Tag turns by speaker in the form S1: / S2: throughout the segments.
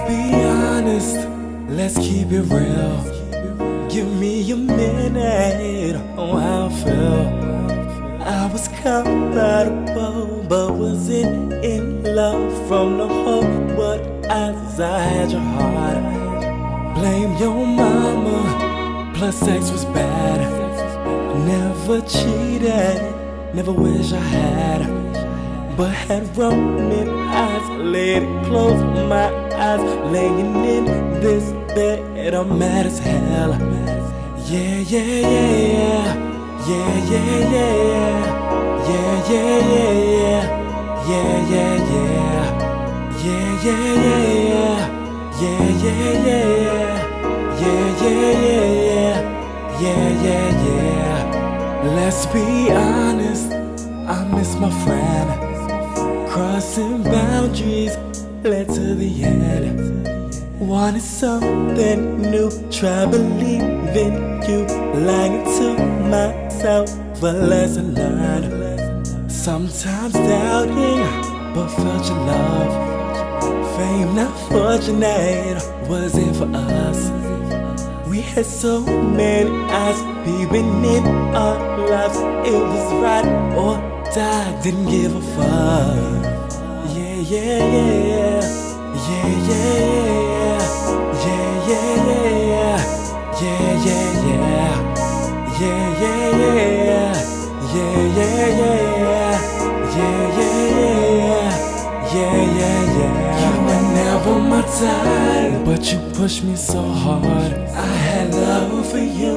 S1: honest, let's keep it real. Give me a minute on how I feel. I was compatible, but wasn't in love from the whole I had your heart. Blame your mama, plus sex was bad. Never cheated, never wish I had. But had roaming eyes, laid close my eyes laying in this bed. I'm mad as hell. Yeah, yeah, yeah, yeah. Yeah, yeah, yeah, yeah. Yeah, yeah, yeah, yeah. Yeah, yeah, yeah. Yeah, yeah, yeah, yeah. Yeah, yeah, yeah, yeah. Yeah, yeah, yeah, yeah. Yeah, yeah, yeah. Let's be honest. I miss my friend. Crossing boundaries led to the end. Wanted something new, try believing you. Lying to myself, but lesson learned. Sometimes doubting, but felt your love. Fame not fortunate, was it for us? We had so many eyes peeping in our lives. It was right or die, didn't give a fuck. Yeah, yeah, yeah, yeah, yeah, yeah, yeah, yeah, yeah, yeah, yeah, yeah, yeah, yeah, yeah, yeah, yeah, yeah, yeah, yeah, yeah, yeah. You were but you pushed me so hard. I had love for you,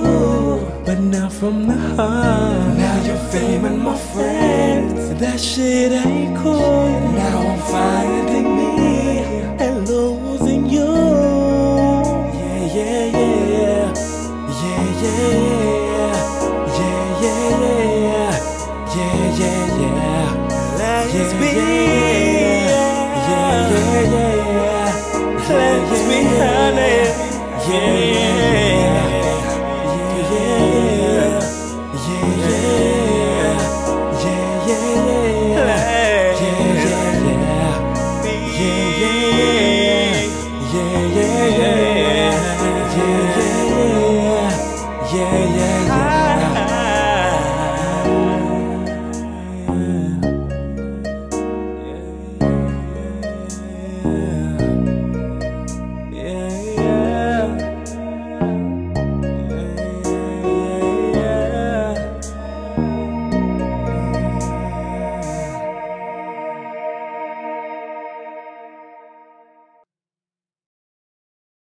S1: but not from the heart. Now you're faming my friends, that shit ain't cool. Now I'm finding yeah, yeah, yeah, yeah, yeah, yeah. Let's be, yeah, yeah, yeah, yeah. Let's be honest, yeah, yeah. yeah.